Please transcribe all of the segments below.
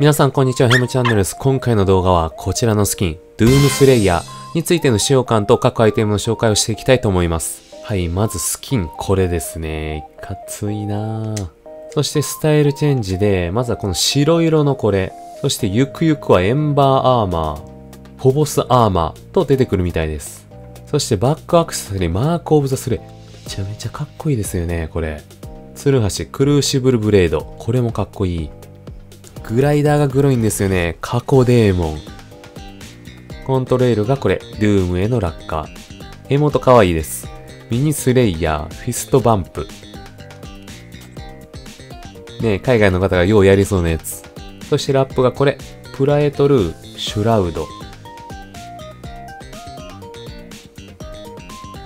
皆さんこんにちは、ヘムチャンネルです。今回の動画はこちらのスキン、ドゥームスレイヤーについての使用感と各アイテムの紹介をしていきたいと思います。はい、まずスキン、これですね。いかついなぁ。そしてスタイルチェンジで、まずはこの白色のこれ、そしてゆくゆくはエンバーアーマー、フォボスアーマーと出てくるみたいです。そしてバックアクセサリー、マークオブザスレイヤー。めちゃめちゃかっこいいですよね、これ。ツルハシ、クルーシブルブレード。これもかっこいい。グライダーがグロいんですよね。カコデーモン。コントレールがこれ、ドゥームへの落下。エモートかわいいです。ミニスレイヤー、フィストバンプ。ね海外の方がようやりそうなやつ。そしてラップがこれ、プラエトル、シュラウド。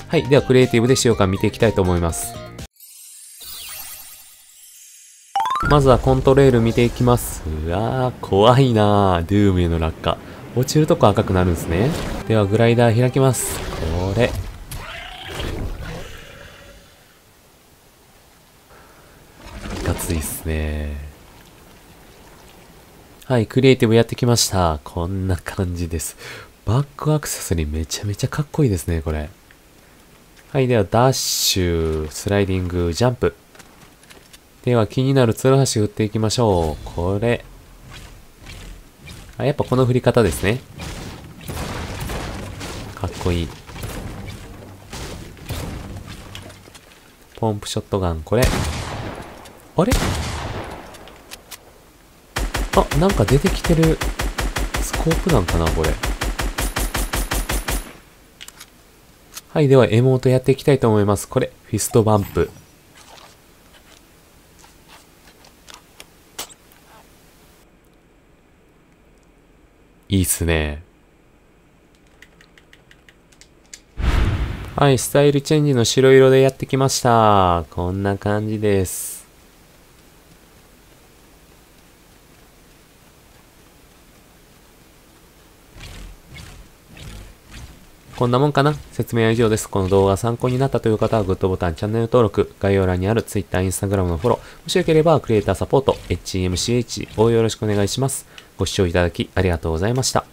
はい。では、クリエイティブで使用感見ていきたいと思います。まずはコントレール見ていきます。うわー、怖いなー。ドゥームへの落下。落ちるとこ赤くなるんですね。では、グライダー開きます。これ。いかついっすね。はい、クリエイティブやってきました。こんな感じです。バックアクセサリーめちゃめちゃかっこいいですね、これ。はい、では、ダッシュ、スライディング、ジャンプ。では、気になるツルハシ振っていきましょう。これ。あ、やっぱこの振り方ですね。かっこいい。ポンプショットガン、これ。あれ？あ、なんか出てきてるスコープなんかな、これ。はい、では、エモートやっていきたいと思います。これ、フィストバンプ。いいっすね。はい、スタイルチェンジの白色でやってきました。こんな感じです。こんなもんかな？説明は以上です。この動画参考になったという方はグッドボタン、チャンネル登録、概要欄にある Twitter、Instagram のフォロー、もしよければクリエイターサポート、HMCH をよろしくお願いします。ご視聴いただきありがとうございました。